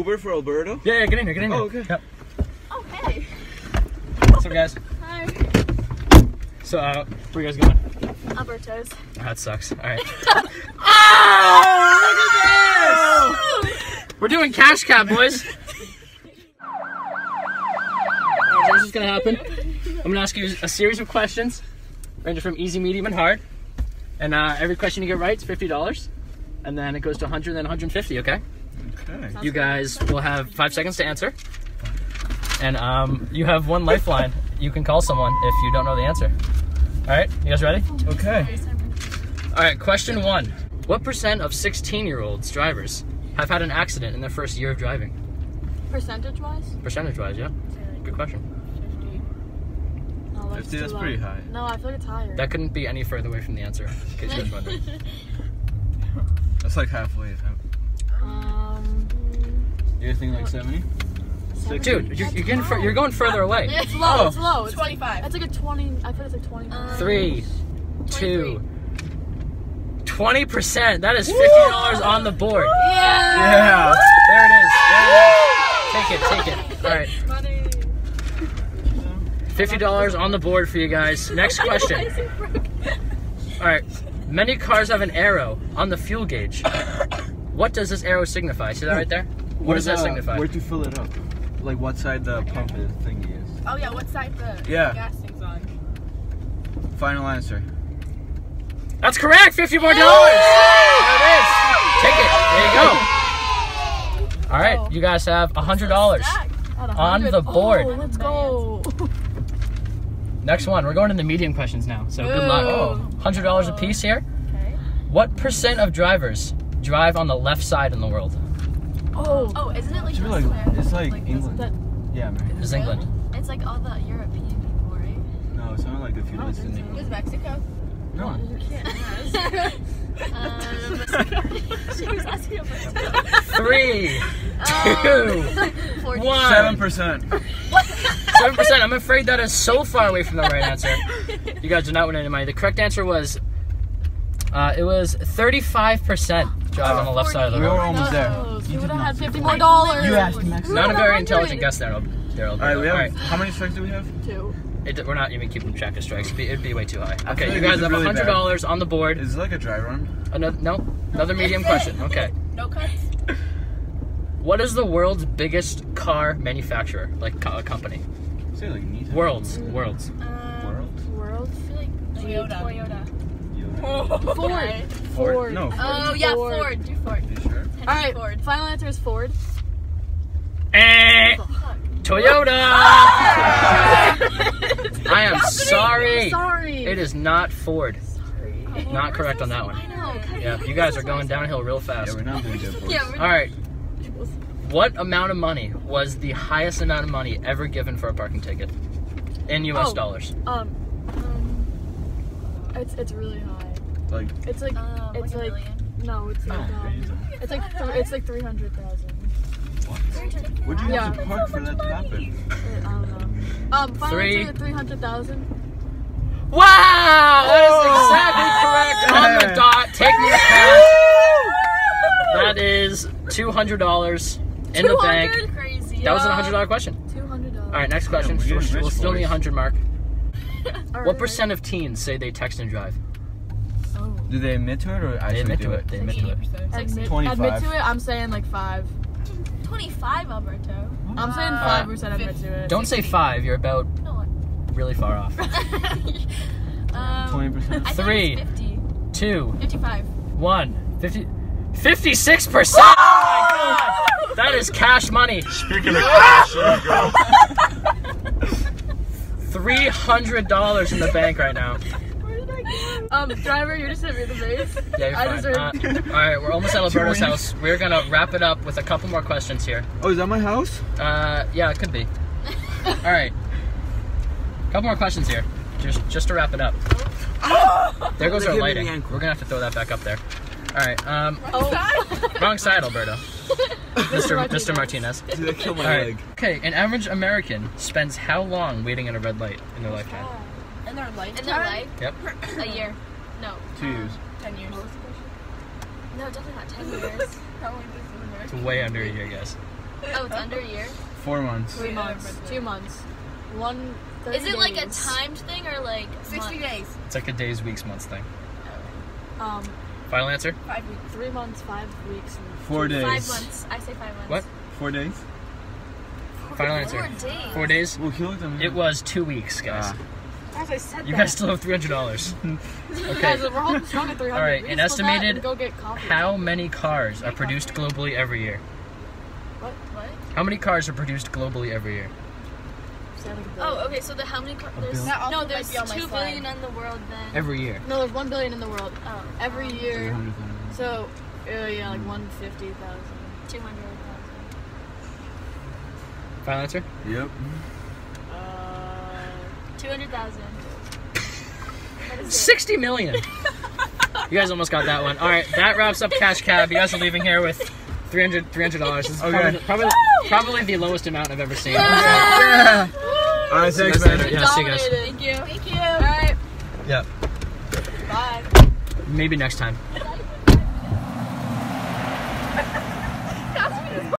Uber for Alberto? Yeah, yeah, get in here, get in here. Oh, okay. Yep. Oh, hey. What's up, guys? Hi. So, uh, where you guys going? Alberto's. Oh, that sucks. All right. oh, look at this! We're doing cash cab, boys. Alright, this is gonna happen. I'm gonna ask you a series of questions, ranging from easy, medium, and hard. And uh, every question you get right is fifty dollars, and then it goes to 100, then 150. Okay. Okay. You guys will have five seconds to answer, and um, you have one lifeline. You can call someone if you don't know the answer. All right, you guys ready? Okay. All right, question one. What percent of 16-year-olds drivers have had an accident in their first year of driving? Percentage wise? Percentage-wise, yeah. Good question. No, that's 50, that's pretty high. No, I feel like it's higher. That couldn't be any further away from the answer. In case you guys wondering. That's like halfway. Um, You're thinking like 70? Dude, you're, you're getting fur- you're going further away. it's low. It's Oh. low. It's 25. It's like a 20. I feel it's like 20. Three, two, 20%. That is $50 on the board. Yeah. There it is. There it is. Take it, take it. All right. $50 on the board for you guys. Next question. All right. Many cars have an arrow on the fuel gauge. What does this arrow signify? See that right there? What does that uh, signify? Where to fill it up? Like what side the pump is thingy is. Oh yeah, what side the Yeah. gas thing's on? Final answer. That's correct. Fifty more dollars. There it is. Take it. There you go. All right, you guys have a hundred dollars. On the board. Oh, let's go. Next one. We're going into medium questions now. So good luck. Hundred dollars a piece here. Okay. What percent of drivers drive on the left side in the world? Oh. Oh, isn't it like It's this like it's like this England. That, Yeah, man. It is England. It's like all the European people, right? No, it's not like if few don't listen think to so. England. Is Mexico? No. you can't. um, she was asking about Three, two, Forty. one. Seven percent. Seven percent. I'm afraid that is so far away from the right answer. You guys do not win any money. The correct answer was, uh, it was 35 percent drive on the left side of the road. We were almost there. You You would have had say 50 more dollars. You asked Mexico. Not a very intelligent guess there, Daryl. All right, we have. right. How many strikes do we have? Two. It, we're not even keeping track of strikes. It'd be, it'd be way too high. Okay, feel you guys have is really hundred dollars on the board. Is it like a dry run? Another no, another medium question. Okay, No cuts. what is the world's biggest car manufacturer, like co- a company? Say like Nissan. World's, world's. Um, World. World. I feel like Toyota. Toyota. Yoda. Ford. Ford? Ford. No. Oh yeah, Ford. Do Ford. You sure? Henry All right. Ford. Final answer is Ford. Eh, Toyota. I am sorry. Sorry. It is not Ford. Sorry. Not correct on that one. I know. Yeah, you guys are going downhill real fast. Yeah, we're not doing good. boys. Yeah, we're All right. What amount of money was the highest amount of money ever given for a parking ticket in U.S. Oh. dollars? Um it's it's really high. Like, It's like Um, it's like a like million? no, it's like oh, um, it's like th- it's like three hundred thousand. what'd you have Yeah. to park for that to happen? I don't know. Um, final Three. three hundred thousand. Wow! That is exactly correct on the dot. Take me to cash. That is two hundred dollars in the bank. Crazy. That was a hundred dollar question. Two hundred dollars. All right, next question. we're getting We'll, we'll still need a hundred mark. What percent of teens say they text and drive? Oh. Do they admit to it or actually They admit do to it. They admit to it. Admit, 25. admit to it. I'm saying like five. 25, Alberto. I'm saying five percent admit to it. Don't say five. You're about No. really far off. um, Twenty percent. I thought Three. it 50. Two, 55. one, fifty. 56%! Oh my god! That is cash money. Speaking of cash, there you go. $300 in the bank right now. Um, driver, you just hit me in the face. Yeah, you're I fine. deserve. Uh, all right, we're almost at Alberto's Two house. We're gonna wrap it up with a couple more questions here. Oh, is that my house? Uh, yeah, it could be. All right, a couple more questions here, just just to wrap it up. There goes our hit me in the lighting. ankle. We're gonna have to throw that back up there. All right, um, oh, wrong side, Alberto. Mr. Mr. Martinez. Did they kill my All right. leg? Okay, an average American spends how long waiting at a red light in their lifetime? In their life? In their life? Yep. A year. No. Two years. 10 years. No, definitely not 10 years. Probably It's way under a year, guys. Oh, it's under a year. Four months. Three months. Two months. One. Is it like a timed thing or like 60 month? days. It's like a days, weeks, months thing. Um, Final answer? Five weeks. three months, five weeks, and Four days. Five months. I say five months. What? Four days. Final Four answer. days. Four days? Well, he looked at me. It was two weeks, guys. Ah. As I said You that. guys still have three hundred dollars. Okay. Guys, we're holding strong at 300. All right, We an can split that estimated Go get. How many cars are produced globally every year? What? What? How many cars are produced globally every year? Seven billion. Oh, okay. So the how many? Car- there's billion? That also no, there's be on two slide. billion in the world. Then Every year. No, there's one billion in the world oh, every um, year. So, uh, yeah, like one fifty thousand. two hundred thousand. Final answer? Yep. Uh, Two hundred thousand. What is it? Sixty million. you guys almost got that one. All right, that wraps up Cash Cab. You guys are leaving here with 300 dollars. This is Okay. probably, probably, probably the lowest amount I've ever seen. Yeah. All right, See thanks, man. later. Yeah, see you guys. Thank you. Thank you. All right. Yep. Bye. Maybe next time.